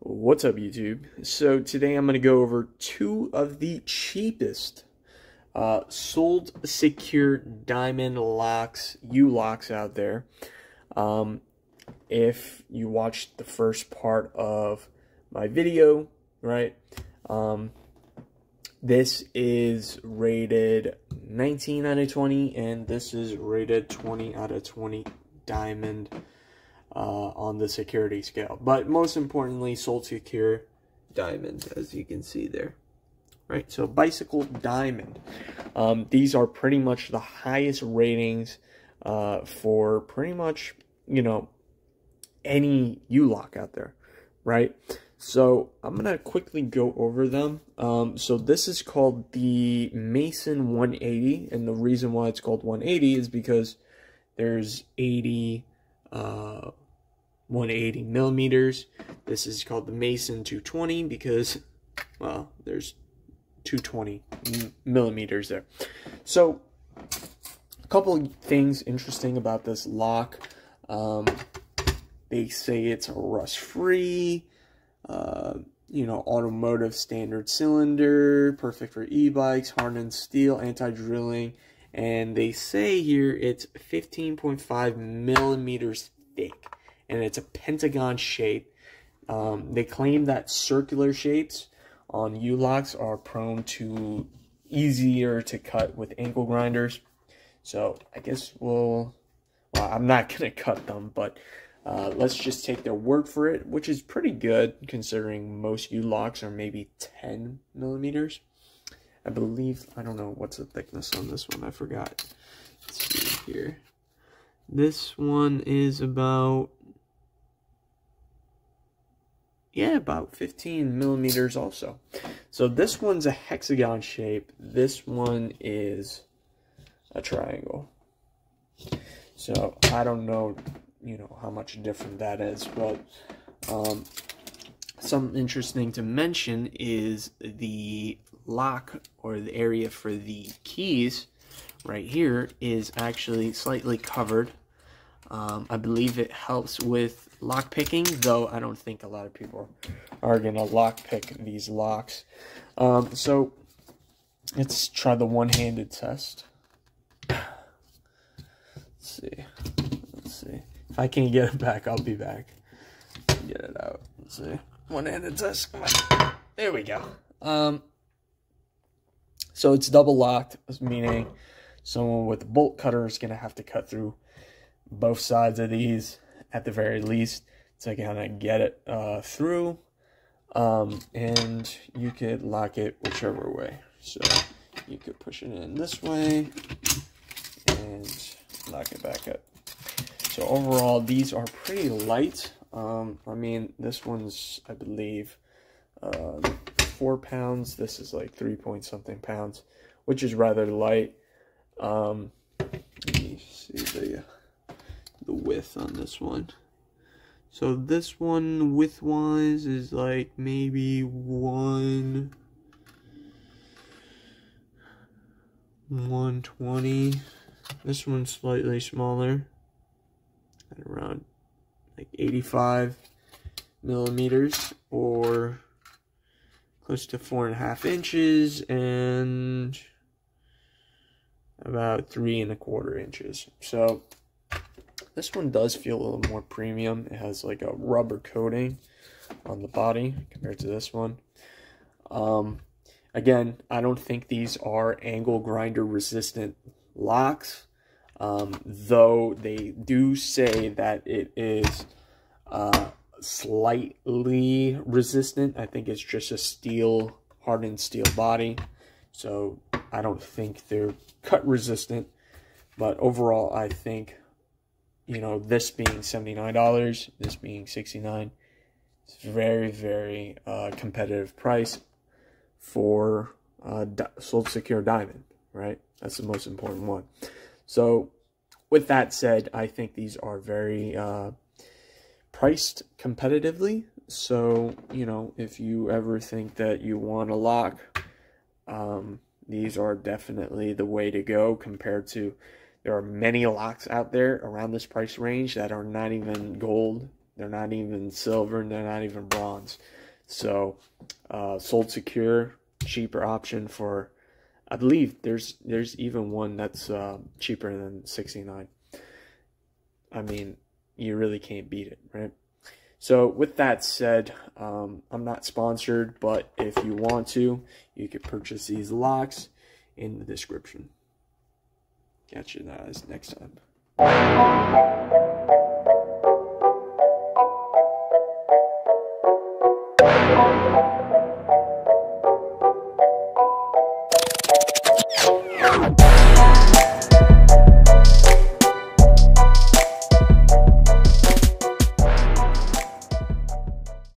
What's up YouTube? So today I'm going to go over two of the cheapest uh, sold secure diamond locks, U-locks out there. Um, if you watched the first part of my video, right, um, this is rated 19 out of 20 and this is rated 20 out of 20 diamond uh, on the security scale. But most importantly, sold secure diamond, as you can see there. Right, so bicycle diamond. Um, these are pretty much the highest ratings uh, for pretty much, you know, any U-lock out there, right? So I'm going to quickly go over them. Um, so this is called the Mason 180, and the reason why it's called 180 is because there's 80 uh, 180 millimeters. This is called the Mason 220 because, well, there's 220 millimeters there. So, a couple things interesting about this lock. Um, they say it's rust-free, uh, you know, automotive standard cylinder, perfect for e-bikes, hardened steel, anti-drilling, and they say here it's 15.5 millimeters and it's a pentagon shape. Um, they claim that circular shapes on U-locks are prone to easier to cut with angle grinders. So I guess we'll, well, I'm not going to cut them, but uh, let's just take their word for it, which is pretty good considering most U-locks are maybe 10 millimeters. I believe, I don't know, what's the thickness on this one? I forgot. Let's see here. This one is about yeah, about 15 millimeters also. So this one's a hexagon shape. This one is a triangle. So I don't know, you know, how much different that is, but um, something interesting to mention is the lock or the area for the keys right here is actually slightly covered. Um, I believe it helps with lock picking, though I don't think a lot of people are going to lock pick these locks. Um, so let's try the one-handed test. Let's see. Let's see. If I can get it back, I'll be back. Get it out. Let's see. One-handed test. There we go. Um, so it's double locked, meaning someone with a bolt cutter is going to have to cut through both sides of these at the very least to kind of get it uh, through. Um, and you could lock it whichever way. So you could push it in this way and lock it back up. So overall, these are pretty light. Um, I mean, this one's, I believe, uh, four pounds. This is like three point something pounds, which is rather light. Um, let me see the the width on this one. So this one width-wise is like maybe one... 120. This one's slightly smaller. At around like 85 millimeters or close to four and a half inches and about three and a quarter inches. So this one does feel a little more premium. It has like a rubber coating on the body compared to this one. Um, again, I don't think these are angle grinder resistant locks, um, though they do say that it is uh, slightly resistant. I think it's just a steel, hardened steel body. So I don't think they're cut resistant. But overall, I think you know, this being $79, this being 69 It's very, very uh, competitive price for uh, sold secure diamond, right? That's the most important one. So, with that said, I think these are very uh, priced competitively. So, you know, if you ever think that you want a lock, um, these are definitely the way to go compared to there are many locks out there around this price range that are not even gold They're not even silver and they're not even bronze. So, uh, sold secure, cheaper option for, I believe there's there's even one that's uh, cheaper than 69. I mean, you really can't beat it, right? So with that said, um, I'm not sponsored, but if you want to, you could purchase these locks in the description. Catch you guys next time.